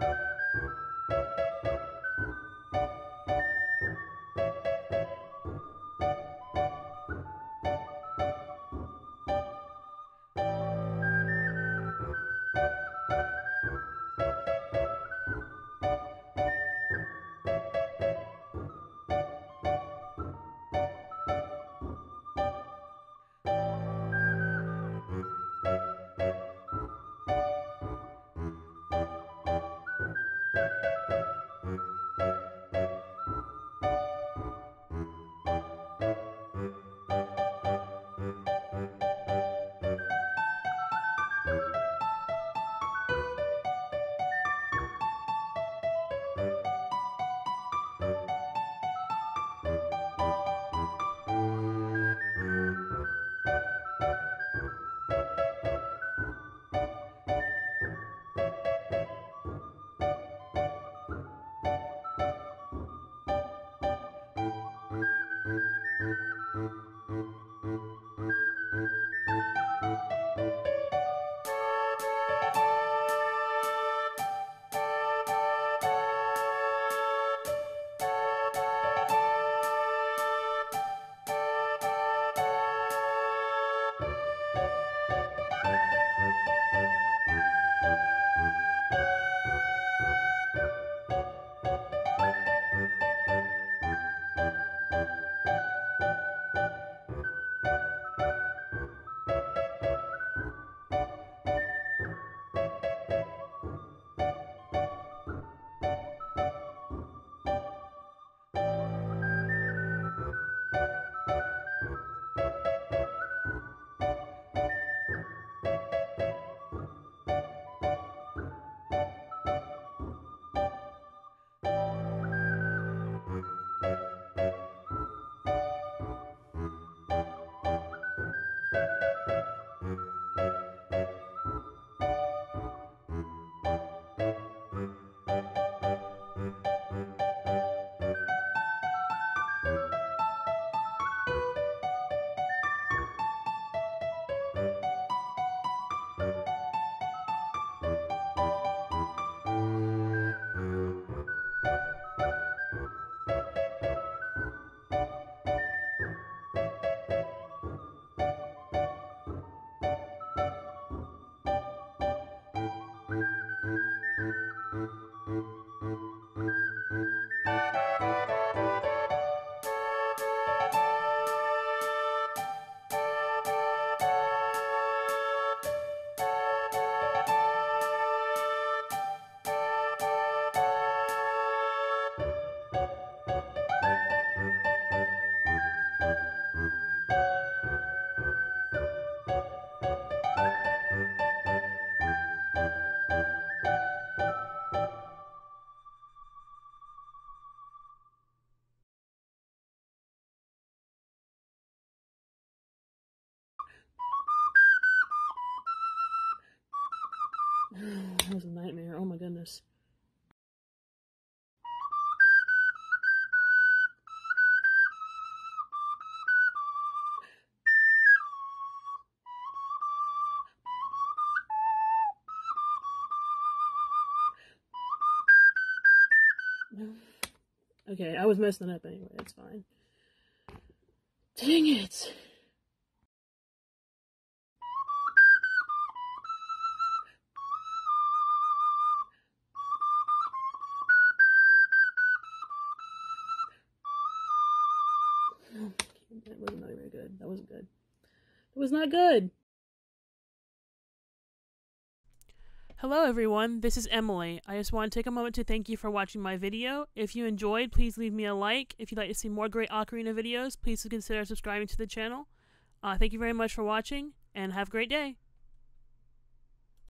you that was a nightmare. Oh my goodness. Okay, I was messing up anyway. It's fine. Dang it. That was not very good. That wasn't good. It was not good. Hello everyone, this is Emily. I just want to take a moment to thank you for watching my video. If you enjoyed, please leave me a like. If you'd like to see more great Ocarina videos, please consider subscribing to the channel. Uh, thank you very much for watching, and have a great day.